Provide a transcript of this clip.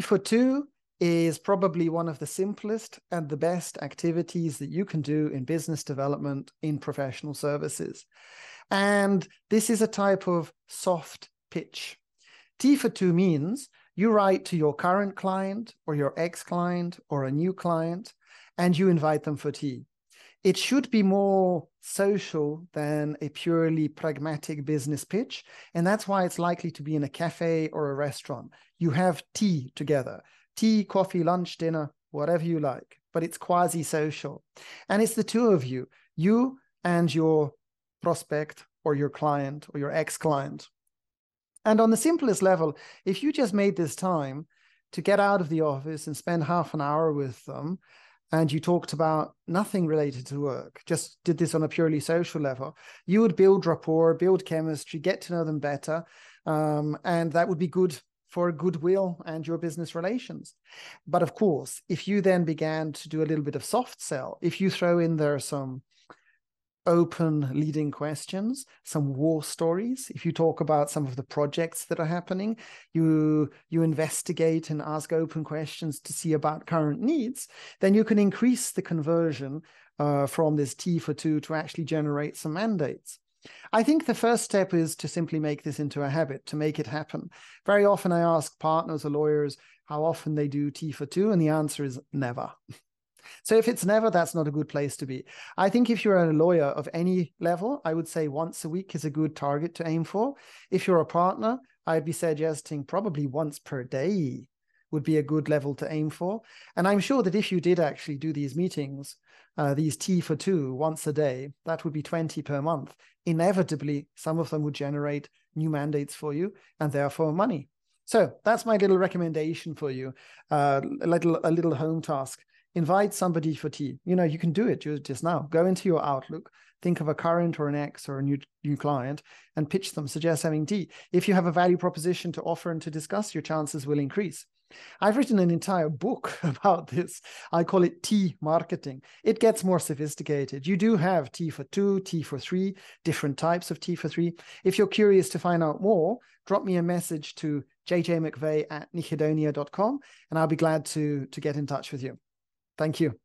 for two is probably one of the simplest and the best activities that you can do in business development in professional services. And this is a type of soft pitch. Tea for two means you write to your current client or your ex client or a new client and you invite them for tea. It should be more social than a purely pragmatic business pitch. And that's why it's likely to be in a cafe or a restaurant. You have tea together tea, coffee, lunch, dinner, whatever you like, but it's quasi social. And it's the two of you, you and your prospect or your client or your ex client. And on the simplest level, if you just made this time to get out of the office and spend half an hour with them, and you talked about nothing related to work, just did this on a purely social level, you would build rapport, build chemistry, get to know them better. Um, and that would be good for goodwill and your business relations. But of course, if you then began to do a little bit of soft sell, if you throw in there some open leading questions, some war stories, if you talk about some of the projects that are happening, you you investigate and ask open questions to see about current needs, then you can increase the conversion uh, from this Tea for two to actually generate some mandates. I think the first step is to simply make this into a habit, to make it happen. Very often I ask partners or lawyers how often they do Tea for two, and the answer is never. So if it's never, that's not a good place to be. I think if you're a lawyer of any level, I would say once a week is a good target to aim for. If you're a partner, I'd be suggesting probably once per day would be a good level to aim for. And I'm sure that if you did actually do these meetings, uh, these Tea for two once a day, that would be 20 per month. Inevitably, some of them would generate new mandates for you and therefore money. So that's my little recommendation for you. Uh, a little a little home task. Invite somebody for tea. You know, you can do it just now. Go into your Outlook, think of a current or an ex or a new new client, and pitch them. Suggest having tea. If you have a value proposition to offer and to discuss, your chances will increase. I've written an entire book about this. I call it tea marketing. It gets more sophisticated. You do have tea for two, tea for three, different types of tea for three. If you're curious to find out more, drop me a message to jjmcveigh at nixedonia.com and I'll be glad to, to get in touch with you. Thank you.